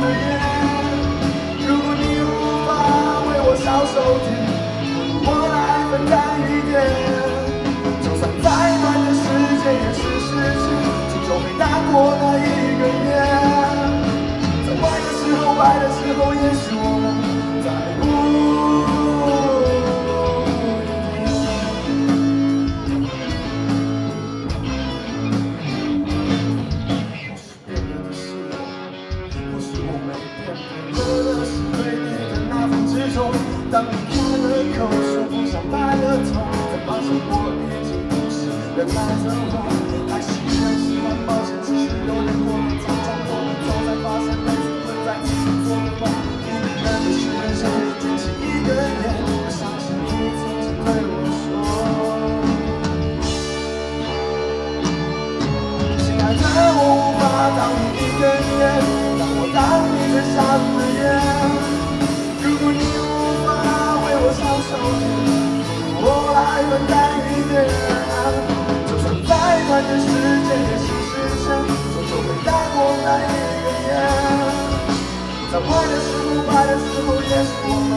的夜。如果你无法为我消受点，我来分担一点。就算再短的时间也是时间，终究会大过那一个月。在坏的时候，坏的时候，也许我们在如果你曾经对我说：现在我无法为我消受点，不如我来分担一点。就算再短的时间也行时间，终究会大过那一个夜。在坏的时候，坏的时候，也是我。